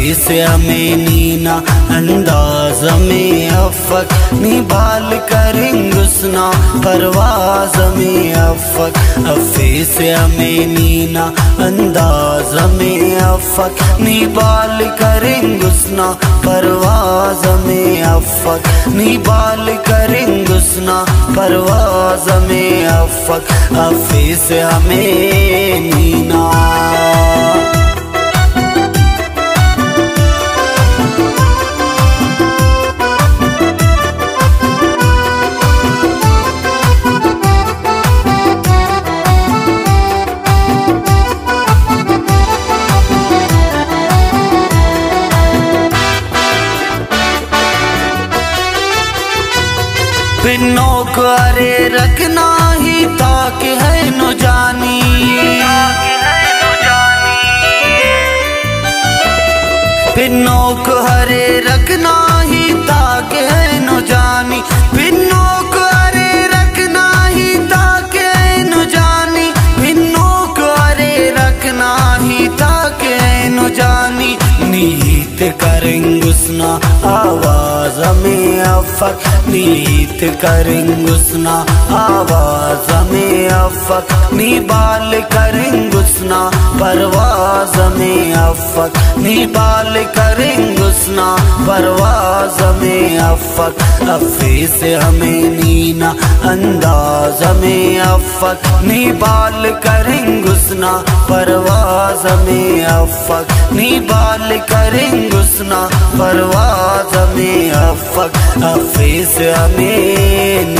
से हमें नीना अंदाज में अफक। निबाल करेंगे परवाज में अफक। अफे से हमें नीना अंदाज में अफक। निबाल करेंगे परवाज में अफक। निबाल करेंगे उसना परवाज में अफक। अफे से हमें नीना। अरे रखना ही ताक है नो जानी। पिन्नों को रखना ही ताक है नो जानी। पिन्नों को रखना ही ताक है नो जानी। पिन्नों को रखना ही ताक है नो जानी। नीत करेंगे उसना आवाज़। में अफक, नीत करेंगे उसना। आवाज़ में अफक, नी बाल करेंग उसना। परवाज में अफक निबाल करेंग उसना। परवाज में अफक, अफे से हमें नीना, अंदाज में अफक। निबाल करें घुसना परवाज में अफक। निबाल करें घुसना परवाज में अफक। अफे से हमें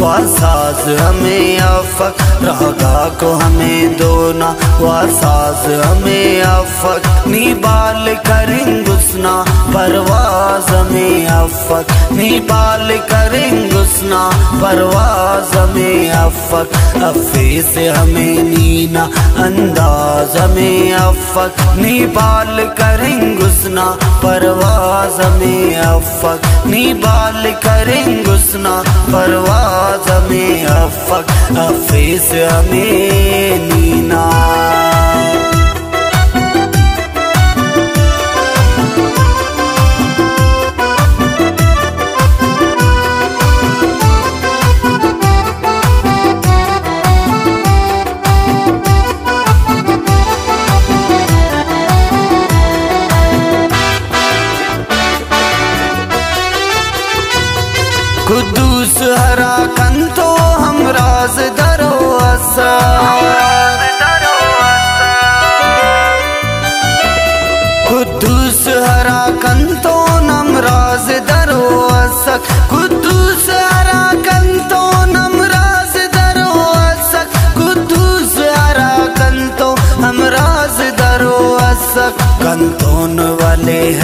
वासाज हमें अफक रागा को हमें दोना। वासाज हमें अफक निबाल करें घुसना परवाज में अफक निबाल करें घुसना परवाज में अफक अफे से हमें नीना। अंदाज में अफक निबाल करें घुसना परवाज में अफक निबाल करें घुसना परवाज में अफक अफे से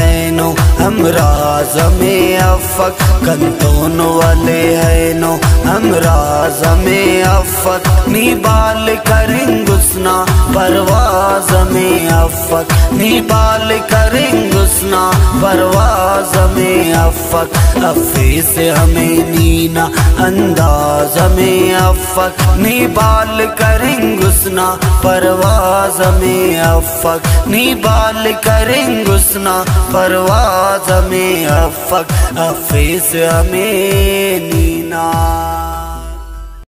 वाले हैं नो हम राज में अफक, कंतोन वाले हैनो हम राज में अफक, निबाल करेंगे उसना परवाज में अफक। निबाल करेंगे उसना, परवाज में अफक। अफे से हमें नीना, अंदाज में अफक। निबाल करेंगे उसना, परवाज में अफक। निबाल करेंगे उसना, परवाज में अफक। अफे से हमें नीना।